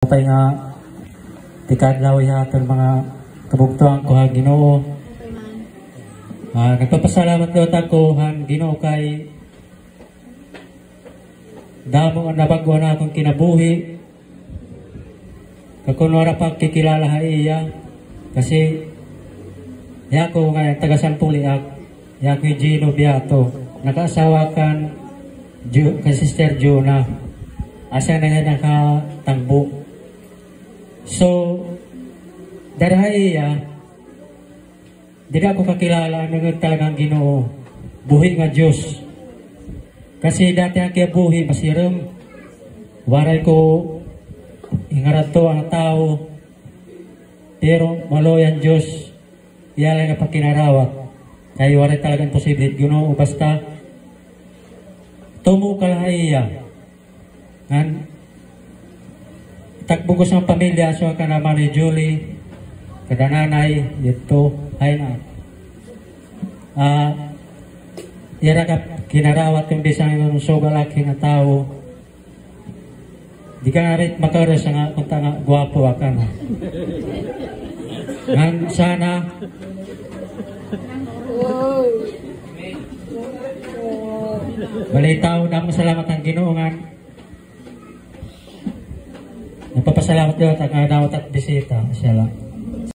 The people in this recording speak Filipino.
Upay nga tikadlaw yaton mga kabugtuan ko ha Ginoo. Ah, nagpapasalamat daw ako han Ginoo kay damo ang nabago na akong kinabuhi. Kakunwara pa kikilala ha iya kasi yako nga taga Sampung Liak yako yung Gino Beato nakaasawa kan Ju, kay Sister Juna asa na nga nakatangbo so dara iya Dili ako kakilala ng talagang ginoo. Buhi nga Diyos. Kasi dati ang kaya buhi, masirem. Waray ko, ingarato ang tao. Pero maloyan Diyos, iyalay nga pakinarawa. Kaya waray talagang posibilidad ginoo. Basta, tumo ka lang iya. Ngan, takbo ko sa pamilya, so ka naman ni Julie, kada nanay, ito, ay na. Ah, yara ka kinarawat yung bisang yung sugalaki nga tao. Di ka nga rin makaros nga kung nga gwapo ka nga. Ngan sana balitaw na mo salamat ang ginuungan. pasalamat dia tak ada tak bisita insyaallah.